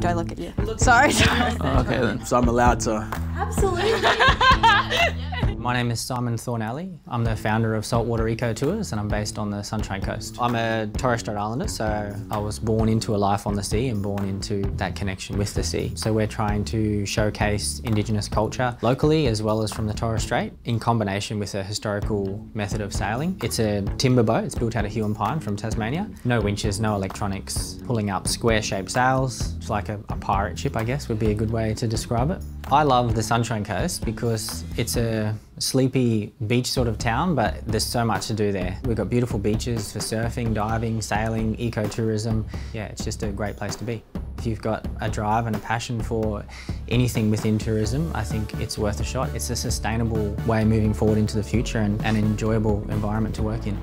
Don't look at you. Sorry. Oh, okay then. So I'm allowed to. Absolutely. My name is Simon Thornalley. I'm the founder of Saltwater Eco Tours and I'm based on the Sunshine Coast. I'm a Torres Strait Islander, so I was born into a life on the sea and born into that connection with the sea. So we're trying to showcase Indigenous culture locally as well as from the Torres Strait in combination with a historical method of sailing. It's a timber boat, it's built out of Huon Pine from Tasmania. No winches, no electronics, pulling up square-shaped sails. It's like a, a pirate ship, I guess, would be a good way to describe it. I love the Sunshine Coast because it's a sleepy beach sort of town, but there's so much to do there. We've got beautiful beaches for surfing, diving, sailing, ecotourism. Yeah, it's just a great place to be. If you've got a drive and a passion for anything within tourism, I think it's worth a shot. It's a sustainable way moving forward into the future and an enjoyable environment to work in.